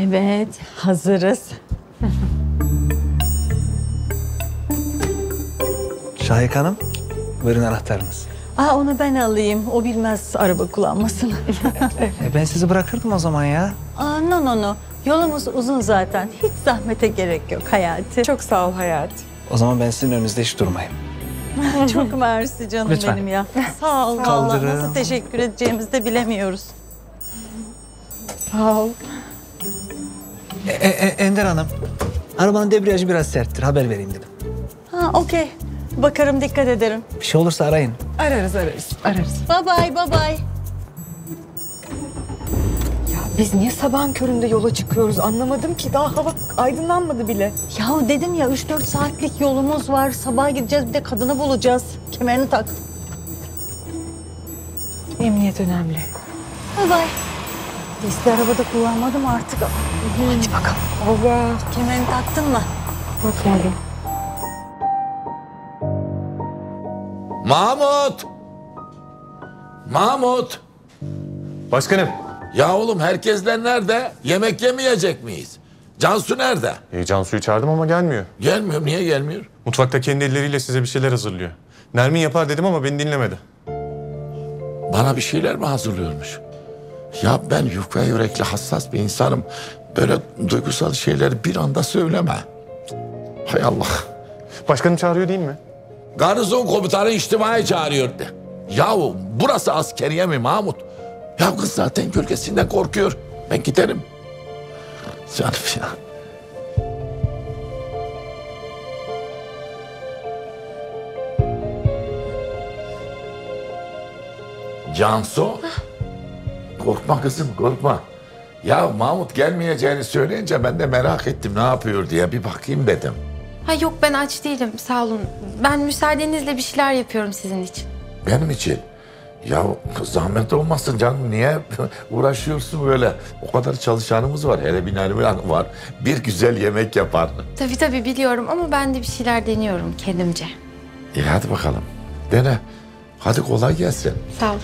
Evet, hazırız. Şahik Hanım, buyurun anahtarınız. Aa, onu ben alayım. O bilmez araba kullanmasını. E, ben sizi bırakırdım o zaman ya. Aa, no no no. Yolumuz uzun zaten. Hiç zahmete gerek yok Hayati. Çok sağ ol Hayat. O zaman ben sizin önünüzde hiç durmayayım. Çok mersi canım Lütfen. benim ya. Sağ ol. Vallahi Kaldırın. nasıl teşekkür edeceğimizi de bilemiyoruz. Sağ ol. E, e, e, Ender Hanım, arabanın debriyajı biraz serttir. Haber vereyim dedim. Ha, okey. Bakarım, dikkat ederim. Bir şey olursa arayın. Ararız ararız ararız. Bye bye, bye bye. Ya biz niye sabahın köründe yola çıkıyoruz anlamadım ki. Daha hava aydınlanmadı bile. Ya dedim ya 3-4 saatlik yolumuz var. Sabah gideceğiz bir de kadını bulacağız. Kemerini tak. Emniyet önemli. Bye bye. Riskli arabada kullanmadım artık. Hadi bakalım. Allah. Kemerini taktın mı? Bakmadım. Mahmut! Mahmut! Başkanım. Ya oğlum herkesler nerede? Yemek yemeyecek miyiz? Cansu nerede? E, Cansu'yu çağırdım ama gelmiyor. Gelmiyor. Niye gelmiyor? Mutfakta kendi elleriyle size bir şeyler hazırlıyor. Nermin yapar dedim ama beni dinlemedi. Bana bir şeyler mi hazırlıyormuş? Ya ben yufka yürekli hassas bir insanım. Böyle duygusal şeyleri bir anda söyleme. Hay Allah. Başkanım çağırıyor değil mi? Garnizon komutanı içtimai çağırıyor. Yahu burası askeriye mi Mahmut? Ya kız zaten gölgesinden korkuyor. Ben giderim. Canım ya. Cansu. Korkma kızım korkma. Ya Mahmut gelmeyeceğini söyleyince ben de merak ettim ne yapıyor diye bir bakayım dedim. Ha yok ben aç değilim sağ olun. Ben müsaadenizle bir şeyler yapıyorum sizin için. Benim için. Ya zahmet olmasın canım niye uğraşıyorsun böyle? O kadar çalışanımız var. Hele Hanım var. Bir güzel yemek yapar. Tabii tabii biliyorum ama ben de bir şeyler deniyorum kendimce. İyi hadi bakalım. Dene. Hadi kolay gelsin. Sağ olun.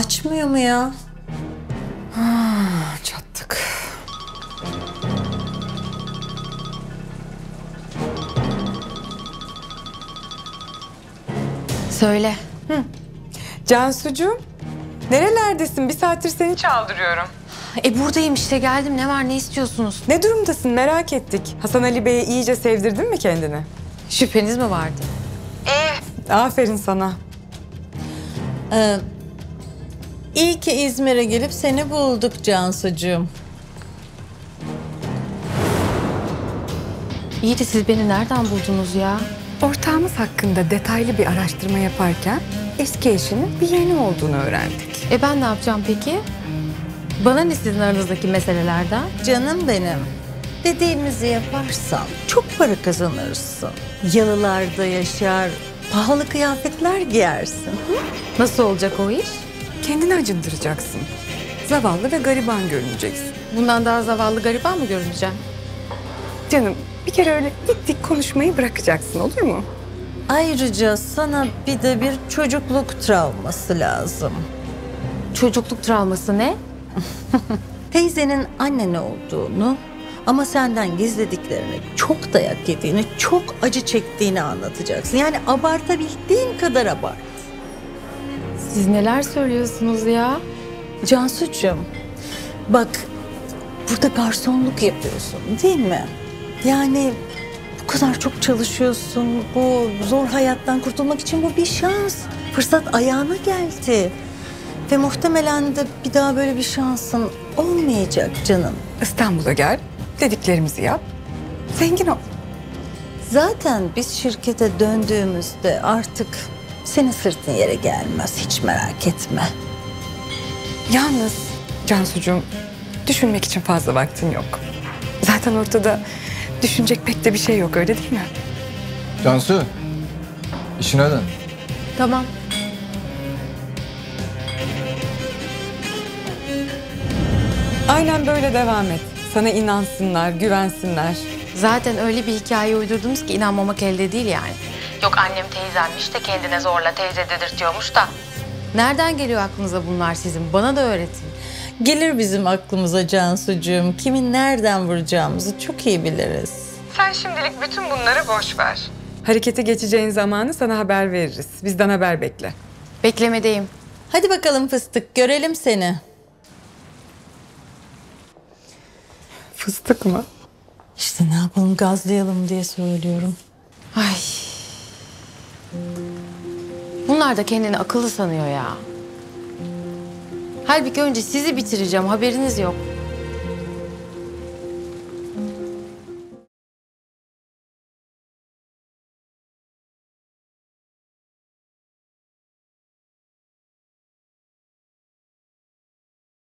Açmıyor mu ya? Çattık. Söyle. Cansucuğum. Nerelerdesin? Bir saattir seni çaldırıyorum. E buradayım işte geldim ne var ne istiyorsunuz? Ne durumdasın merak ettik. Hasan Ali Bey'e iyice sevdirdin mi kendini? Şüpheniz mi vardı? Aferin sana. Ee, iyi ki İzmir'e gelip seni bulduk Cansucuğum. İyi de siz beni nereden buldunuz ya? Ortağımız hakkında detaylı bir araştırma yaparken eski eşinin bir yeğeni olduğunu öğrendik. E ben ne yapacağım peki? Bana ne sizin aranızdaki meselelerden? Canım benim. Dediğimizi yaparsan çok para kazanırsın. Yalılarda yaşar, pahalı kıyafetler giyersin. Hı? Nasıl olacak o iş? Kendini acındıracaksın. Zavallı ve gariban görüneceksin. Bundan daha zavallı gariban mı görüneceğim? Canım bir kere öyle dik dik konuşmayı bırakacaksın olur mu? Ayrıca sana bir de bir çocukluk travması lazım. Çocukluk travması ne? Teyzenin annen olduğunu ama senden gizlediklerini, çok dayak yediğini, çok acı çektiğini anlatacaksın. Yani abartabildiğin kadar abart. Siz neler söylüyorsunuz ya? Cansucuğum, bak burada garsonluk yapıyorsun değil mi? Yani bu kadar çok çalışıyorsun. Bu zor hayattan kurtulmak için bu bir şans. Fırsat ayağına geldi. Ve muhtemelen de bir daha böyle bir şansın olmayacak canım. İstanbul'a gel, dediklerimizi yap, zengin ol. Zaten biz şirkete döndüğümüzde artık senin sırtın yere gelmez. Hiç merak etme. Yalnız Cansucuğum düşünmek için fazla vaktin yok. Zaten ortada düşünecek pek de bir şey yok öyle değil mi? Cansu, işine dön. Tamam. Aynen böyle devam et. Sana inansınlar, güvensinler. Zaten öyle bir hikaye uydurdunuz ki inanmamak elde değil yani. Yok annem teyzemmiş de kendine zorla teyze dedirtiyormuş da. Nereden geliyor aklınıza bunlar sizin? Bana da öğretin. Gelir bizim aklımıza Cansucuğum. Kimin nereden vuracağımızı çok iyi biliriz. Sen şimdilik bütün bunları boş ver. Harekete geçeceğin zamanı sana haber veririz. Bizden haber bekle. Beklemedeyim. Hadi bakalım fıstık görelim seni. Fıstık mı? İşte ne yapalım gazlayalım diye söylüyorum. Ay. Bunlar da kendini akıllı sanıyor ya. Halbuki önce sizi bitireceğim haberiniz yok.